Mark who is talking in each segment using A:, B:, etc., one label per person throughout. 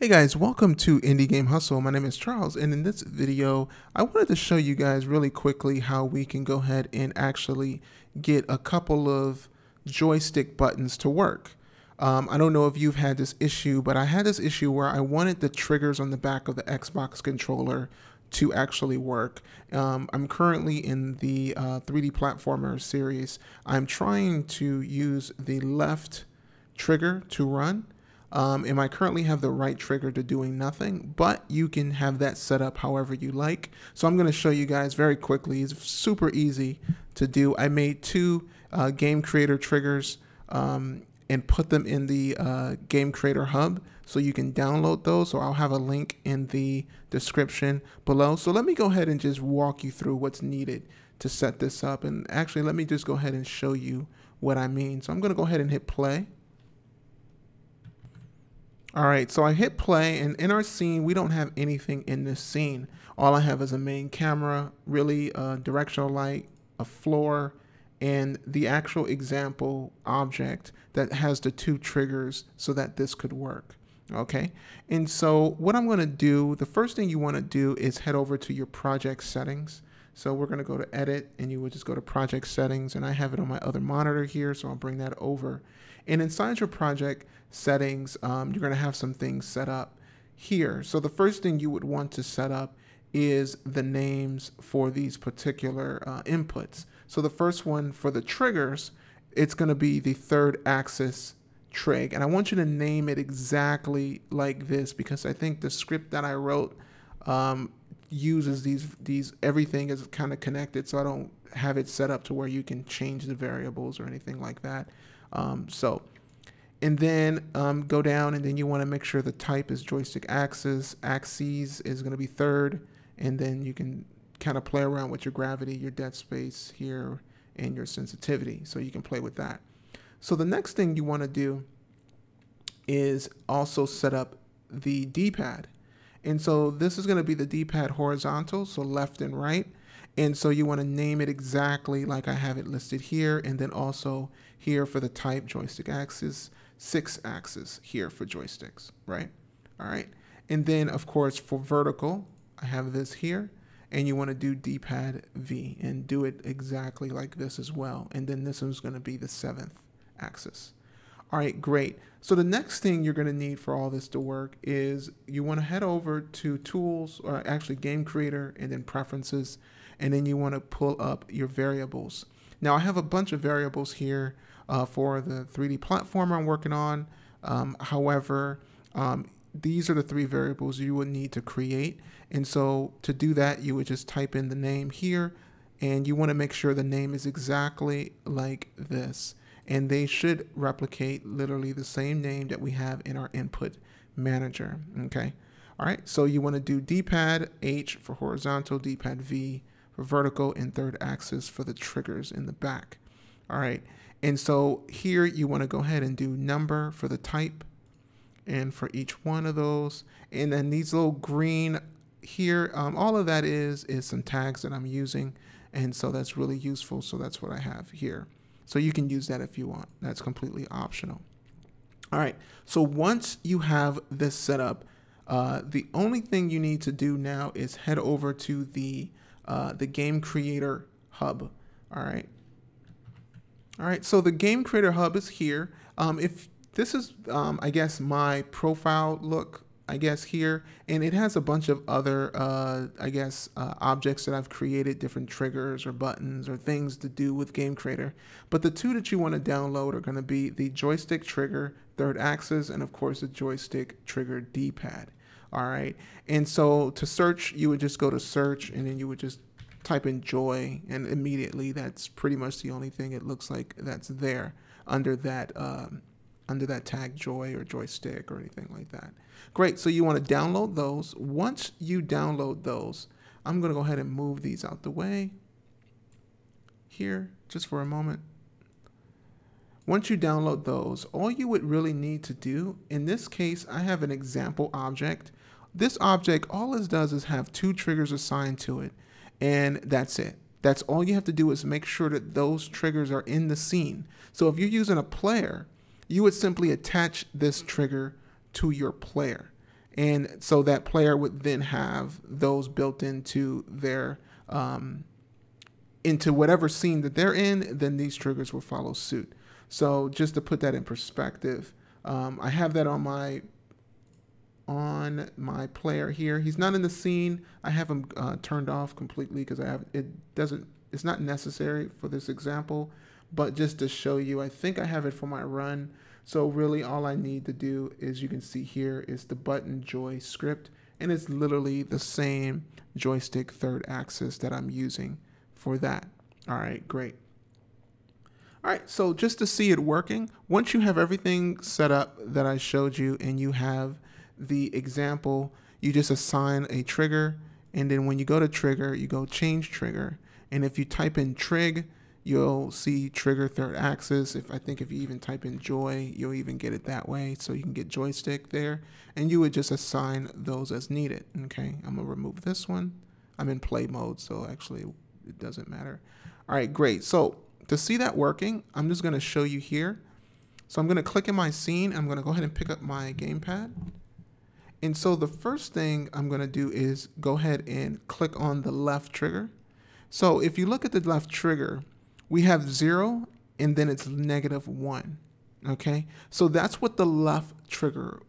A: Hey guys, welcome to Indie Game Hustle. My name is Charles, and in this video, I wanted to show you guys really quickly how we can go ahead and actually get a couple of joystick buttons to work. Um, I don't know if you've had this issue, but I had this issue where I wanted the triggers on the back of the Xbox controller to actually work. Um, I'm currently in the uh, 3D platformer series. I'm trying to use the left trigger to run um, and I currently have the right trigger to doing nothing, but you can have that set up however you like. So I'm going to show you guys very quickly. It's super easy to do. I made two uh, game creator triggers um, and put them in the uh, game creator hub so you can download those. So I'll have a link in the description below. So let me go ahead and just walk you through what's needed to set this up. And actually, let me just go ahead and show you what I mean. So I'm going to go ahead and hit play. All right, so I hit play, and in our scene, we don't have anything in this scene. All I have is a main camera, really a directional light, a floor, and the actual example object that has the two triggers so that this could work. Okay, and so what I'm going to do, the first thing you want to do is head over to your project settings. So we're going to go to edit and you would just go to project settings and I have it on my other monitor here. So I'll bring that over. And inside your project settings, um, you're going to have some things set up here. So the first thing you would want to set up is the names for these particular uh, inputs. So the first one for the triggers, it's going to be the third axis trig. And I want you to name it exactly like this because I think the script that I wrote um, uses these these everything is kind of connected so I don't have it set up to where you can change the variables or anything like that um, so and then um, go down and then you want to make sure the type is joystick axis axes is going to be third and then you can kind of play around with your gravity your dead space here and your sensitivity so you can play with that so the next thing you want to do is also set up the d-pad and so this is going to be the D-pad horizontal, so left and right. And so you want to name it exactly like I have it listed here. And then also here for the type joystick axis, six axis here for joysticks, right? All right. And then of course for vertical, I have this here and you want to do D-pad V and do it exactly like this as well. And then this one's going to be the seventh axis. All right, great. So the next thing you're going to need for all this to work is you want to head over to tools or actually game creator and then preferences and then you want to pull up your variables. Now I have a bunch of variables here uh, for the 3D platform I'm working on. Um, however, um, these are the three variables you would need to create. And so to do that, you would just type in the name here and you want to make sure the name is exactly like this and they should replicate literally the same name that we have in our input manager. Okay. All right. So you want to do D-pad H for horizontal, D-pad V vertical, and third axis for the triggers in the back. All right. And so here you want to go ahead and do number for the type and for each one of those. And then these little green here, um, all of that is, is some tags that I'm using. And so that's really useful. So that's what I have here. So you can use that if you want. That's completely optional. All right. So once you have this set up, uh, the only thing you need to do now is head over to the uh, the Game Creator Hub. All right. All right. So the Game Creator Hub is here. Um, if this is, um, I guess, my profile look I guess here, and it has a bunch of other, uh, I guess, uh, objects that I've created, different triggers or buttons or things to do with Game Creator. But the two that you want to download are going to be the joystick trigger, third axis, and of course the joystick trigger D-pad. All right, and so to search, you would just go to search, and then you would just type in joy, and immediately that's pretty much the only thing it looks like that's there under that. Um, under that tag joy or joystick or anything like that. Great, so you want to download those. Once you download those, I'm going to go ahead and move these out the way here just for a moment. Once you download those, all you would really need to do, in this case, I have an example object. This object, all it does is have two triggers assigned to it, and that's it. That's all you have to do is make sure that those triggers are in the scene. So if you're using a player, you would simply attach this trigger to your player. And so that player would then have those built into their um, into whatever scene that they're in, then these triggers will follow suit. So just to put that in perspective, um, I have that on my on my player here. He's not in the scene. I have him uh, turned off completely because I have it doesn't it's not necessary for this example, but just to show you, I think I have it for my run. So really all I need to do is you can see here is the button joy script and it's literally the same joystick third axis that I'm using for that. All right, great. All right, so just to see it working, once you have everything set up that I showed you and you have the example, you just assign a trigger and then when you go to trigger, you go change trigger. And if you type in trig, you'll see trigger third axis. If I think if you even type in joy, you'll even get it that way. So you can get joystick there and you would just assign those as needed. Okay, I'm gonna remove this one. I'm in play mode, so actually it doesn't matter. All right, great. So to see that working, I'm just gonna show you here. So I'm gonna click in my scene. I'm gonna go ahead and pick up my gamepad. And so the first thing I'm gonna do is go ahead and click on the left trigger. So if you look at the left trigger, we have zero and then it's negative one. Okay, so that's what the left trigger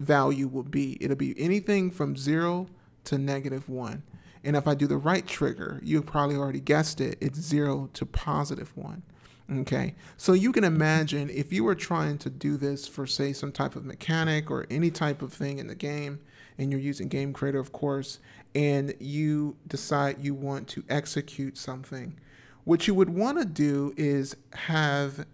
A: value will be. It'll be anything from zero to negative one. And if I do the right trigger, you probably already guessed it, it's zero to positive one. Okay, so you can imagine if you were trying to do this for, say, some type of mechanic or any type of thing in the game, and you're using Game Creator, of course, and you decide you want to execute something what you would want to do is have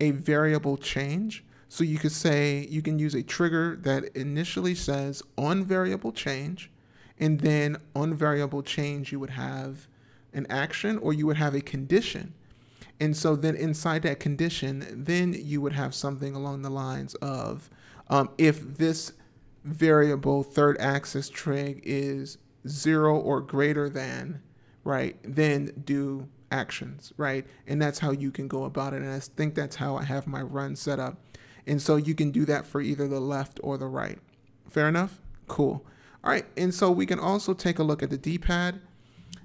A: a variable change. So you could say you can use a trigger that initially says on variable change, and then on variable change, you would have an action or you would have a condition. And so then inside that condition, then you would have something along the lines of um, if this variable third axis trig is zero or greater than, right, then do actions, right? And that's how you can go about it. And I think that's how I have my run set up. And so you can do that for either the left or the right. Fair enough? Cool. All right. And so we can also take a look at the D-pad.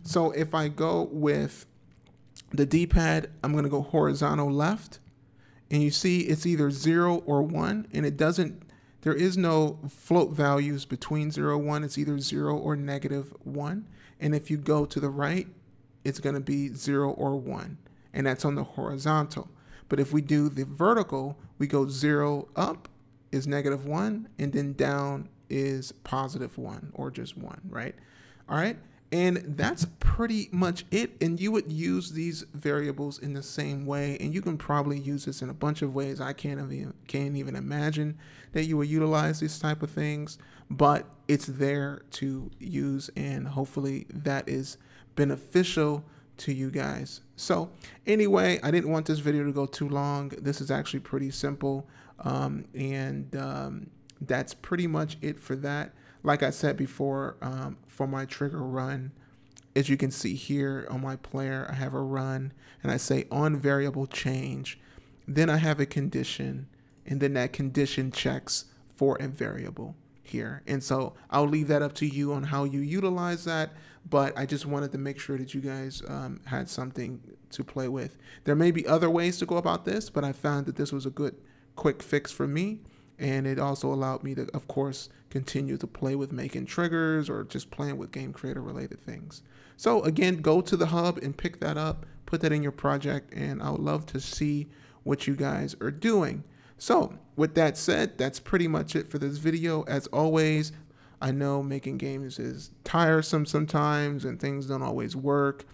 A: So if I go with the D-pad, I'm going to go horizontal left. And you see it's either 0 or 1. And it doesn't, there is no float values between 0 and 1. It's either 0 or negative 1. And if you go to the right, it's going to be 0 or 1, and that's on the horizontal. But if we do the vertical, we go 0 up is negative 1, and then down is positive 1, or just 1, right? All right, and that's pretty much it. And you would use these variables in the same way, and you can probably use this in a bunch of ways. I can't even, can't even imagine that you would utilize these type of things, but it's there to use, and hopefully that is beneficial to you guys. So anyway, I didn't want this video to go too long. This is actually pretty simple. Um, and um, that's pretty much it for that. Like I said before, um, for my trigger run, as you can see here on my player, I have a run and I say on variable change. Then I have a condition and then that condition checks for a variable here. And so I'll leave that up to you on how you utilize that. But I just wanted to make sure that you guys um, had something to play with. There may be other ways to go about this, but I found that this was a good quick fix for me. And it also allowed me to, of course, continue to play with making triggers or just playing with game creator related things. So again, go to the hub and pick that up, put that in your project, and I would love to see what you guys are doing. So with that said, that's pretty much it for this video. As always, I know making games is tiresome sometimes and things don't always work.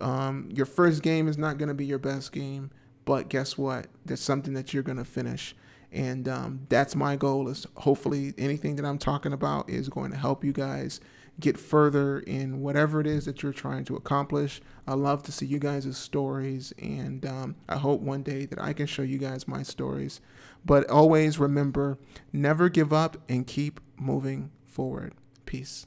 A: Um, your first game is not going to be your best game, but guess what? There's something that you're going to finish. And um, that's my goal is hopefully anything that I'm talking about is going to help you guys get further in whatever it is that you're trying to accomplish. I love to see you guys' stories, and um, I hope one day that I can show you guys my stories. But always remember never give up and keep moving forward. Peace.